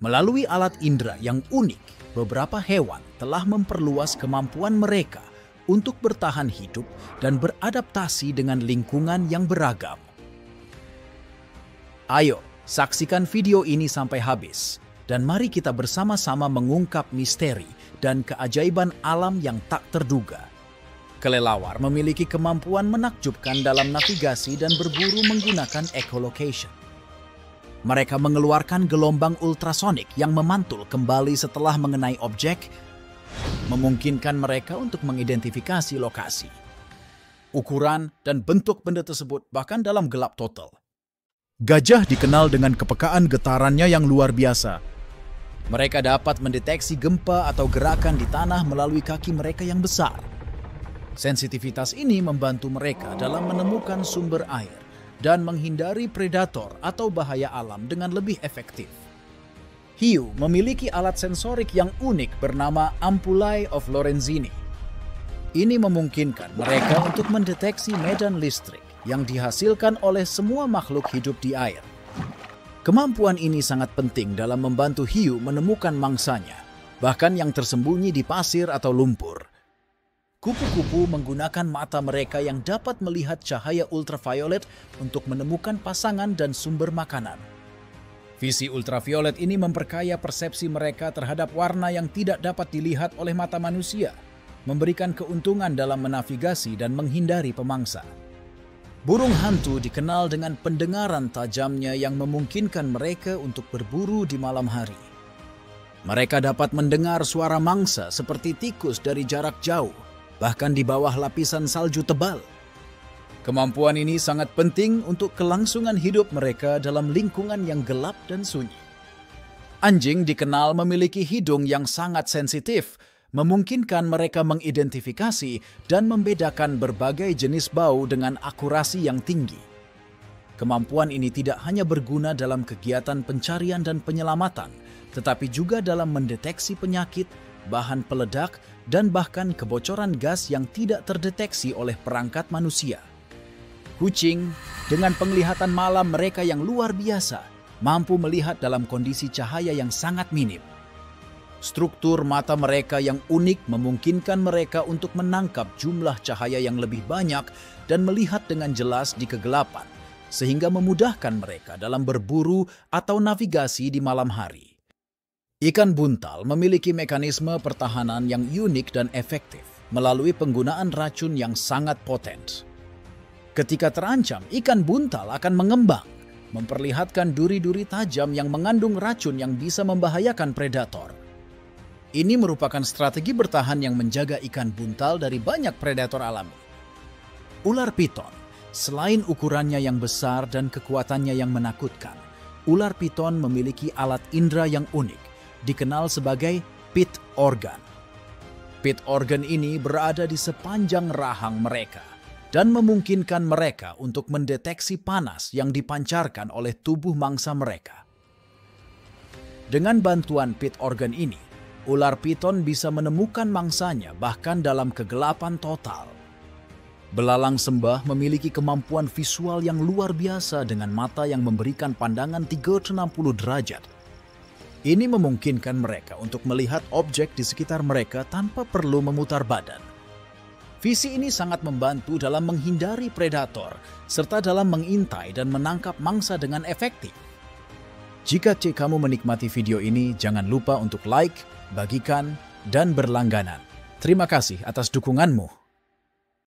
Melalui alat indera yang unik, beberapa hewan telah memperluas kemampuan mereka untuk bertahan hidup dan beradaptasi dengan lingkungan yang beragam. Ayo, saksikan video ini sampai habis, dan mari kita bersama-sama mengungkap misteri dan keajaiban alam yang tak terduga. Kelelawar memiliki kemampuan menakjubkan dalam navigasi dan berburu menggunakan echolocation. Mereka mengeluarkan gelombang ultrasonik yang memantul kembali setelah mengenai objek, memungkinkan mereka untuk mengidentifikasi lokasi. Ukuran dan bentuk benda tersebut bahkan dalam gelap total. Gajah dikenal dengan kepekaan getarannya yang luar biasa. Mereka dapat mendeteksi gempa atau gerakan di tanah melalui kaki mereka yang besar. Sensitivitas ini membantu mereka dalam menemukan sumber air dan menghindari predator atau bahaya alam dengan lebih efektif. Hiu memiliki alat sensorik yang unik bernama Ampullae of Lorenzini. Ini memungkinkan mereka untuk mendeteksi medan listrik yang dihasilkan oleh semua makhluk hidup di air. Kemampuan ini sangat penting dalam membantu hiu menemukan mangsanya, bahkan yang tersembunyi di pasir atau lumpur. Kupu-kupu menggunakan mata mereka yang dapat melihat cahaya ultraviolet untuk menemukan pasangan dan sumber makanan. Visi ultraviolet ini memperkaya persepsi mereka terhadap warna yang tidak dapat dilihat oleh mata manusia, memberikan keuntungan dalam menavigasi dan menghindari pemangsa. Burung hantu dikenal dengan pendengaran tajamnya yang memungkinkan mereka untuk berburu di malam hari. Mereka dapat mendengar suara mangsa seperti tikus dari jarak jauh, bahkan di bawah lapisan salju tebal. Kemampuan ini sangat penting untuk kelangsungan hidup mereka dalam lingkungan yang gelap dan sunyi. Anjing dikenal memiliki hidung yang sangat sensitif, memungkinkan mereka mengidentifikasi dan membedakan berbagai jenis bau dengan akurasi yang tinggi. Kemampuan ini tidak hanya berguna dalam kegiatan pencarian dan penyelamatan, tetapi juga dalam mendeteksi penyakit, bahan peledak, dan bahkan kebocoran gas yang tidak terdeteksi oleh perangkat manusia. Kucing, dengan penglihatan malam mereka yang luar biasa, mampu melihat dalam kondisi cahaya yang sangat minim. Struktur mata mereka yang unik memungkinkan mereka untuk menangkap jumlah cahaya yang lebih banyak dan melihat dengan jelas di kegelapan, sehingga memudahkan mereka dalam berburu atau navigasi di malam hari. Ikan buntal memiliki mekanisme pertahanan yang unik dan efektif melalui penggunaan racun yang sangat poten. Ketika terancam, ikan buntal akan mengembang, memperlihatkan duri-duri tajam yang mengandung racun yang bisa membahayakan predator. Ini merupakan strategi bertahan yang menjaga ikan buntal dari banyak predator alami. Ular piton, selain ukurannya yang besar dan kekuatannya yang menakutkan, ular piton memiliki alat indera yang unik, dikenal sebagai pit organ. Pit organ ini berada di sepanjang rahang mereka dan memungkinkan mereka untuk mendeteksi panas yang dipancarkan oleh tubuh mangsa mereka. Dengan bantuan pit organ ini, ular piton bisa menemukan mangsanya bahkan dalam kegelapan total. Belalang sembah memiliki kemampuan visual yang luar biasa dengan mata yang memberikan pandangan 360 derajat. Ini memungkinkan mereka untuk melihat objek di sekitar mereka tanpa perlu memutar badan. Visi ini sangat membantu dalam menghindari predator serta dalam mengintai dan menangkap mangsa dengan efektif. Jika cek kamu menikmati video ini, jangan lupa untuk like, bagikan, dan berlangganan. Terima kasih atas dukunganmu.